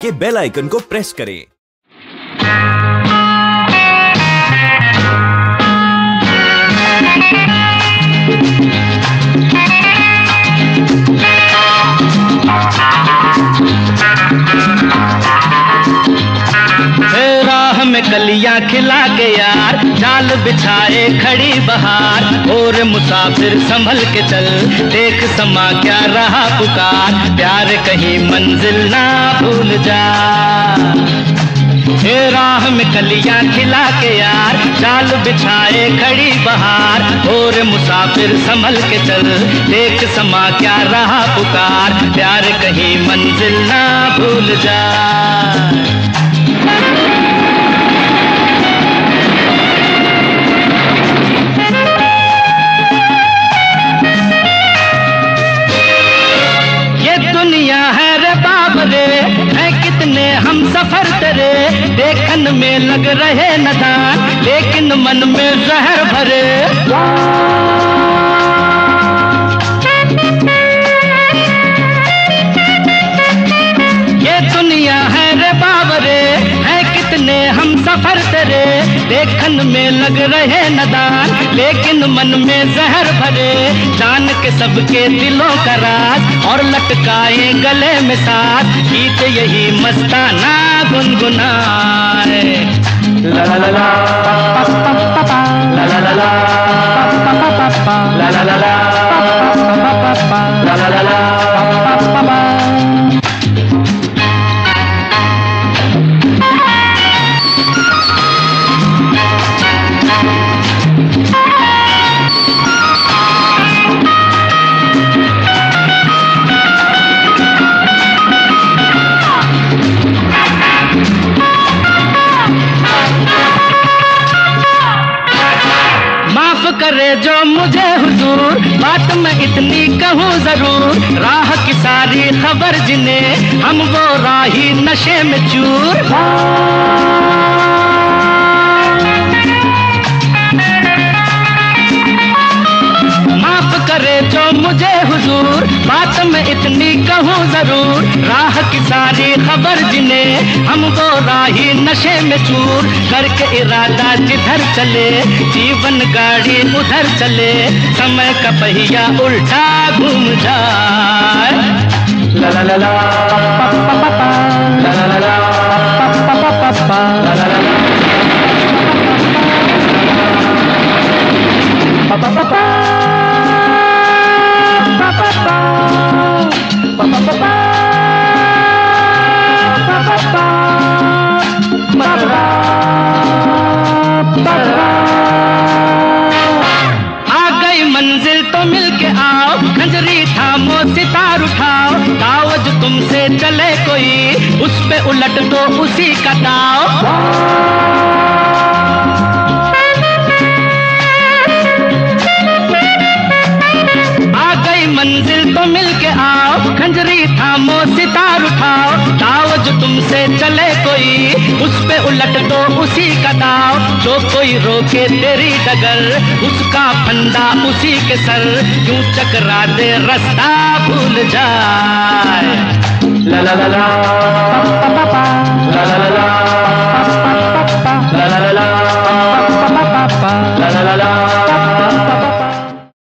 के bell icon को press करें। कलियाँ खिला के यार। जाल बिछाए खड़ी बहार। और मुसाफिर संभल के चल, देख समा क्या रहा पुकार। प्यार कहीं मंजिल ना भूल जा। राह में कलियाँ खिला के यार। जाल बिछाए खड़ी बहार। और मुसाफिर संभल के चल, देख समा क्या रहा पुकार। प्यार कहीं मंजिल ना भूल जा। हम सफ़र तेरे देखन में लग रहे नदान लेकिन मन में जहर भरे। देखन में लग रहे नदान, लेकिन मन में जहर भरे। जान के सबके दिलों का राज और लटकाए गले में साथ गीत यही मस्ताना गुनगुनाए। ला ला ला। करे जो मुझे हुजूर। बात मैं इतनी कहूँ ज़रूर। राह की सारी खबर जिन्हें हम वो राही नशे में चूर। मैं इतनी कहूँ ज़रूर। राह की सारी खबर जिने हमको राही नशे में चूर। करके इरादा जिधर चले जीवन गाड़ी उधर चले। समय का पहिया उल्टा घूम जाए। ला ला ला। ला ला ला ला। तुमसे चले कोई, उस पे उलट दो उसी का दाव। आ गई मंजिल तो मिल के आओ, खंजरी थामो, सितार उठाओ। दाव जो तुमसे चले कोई, उस पे उलट दो उसी का दाव। जो कोई रोके तेरी डगर, उसका फंदा उसी के सर। यूँ चकरा दे रास्ता भूल जाए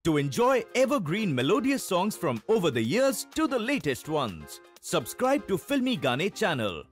To enjoy evergreen melodious songs from over the years to the latest ones, subscribe to Filmy Gane channel